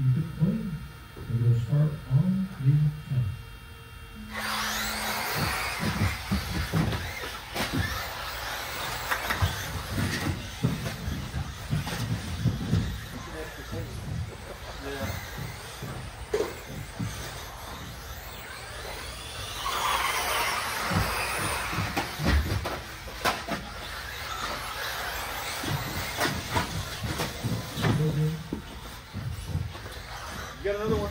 in Bitcoin, and we'll start You got another one.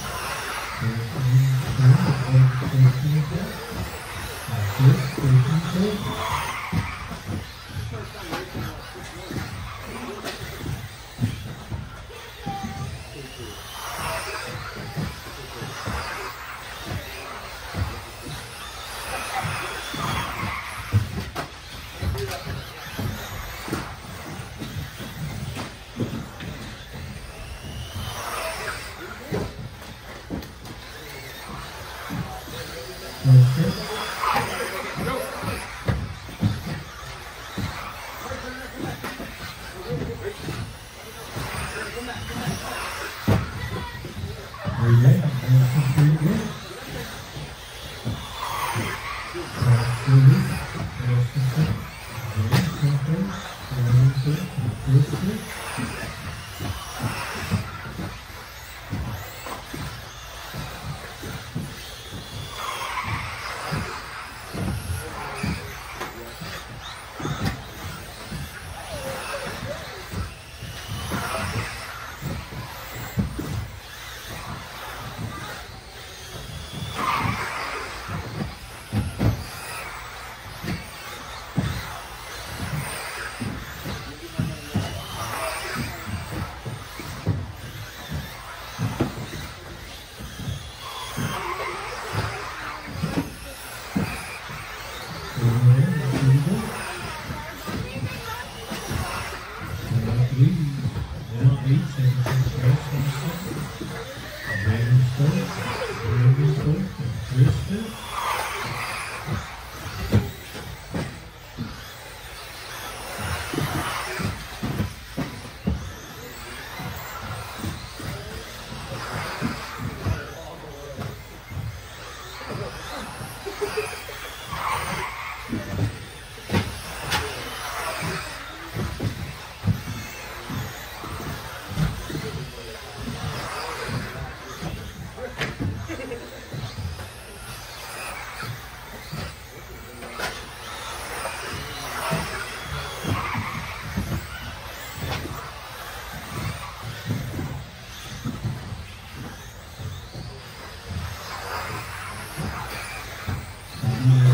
Uhum. Green, Bill Gates, en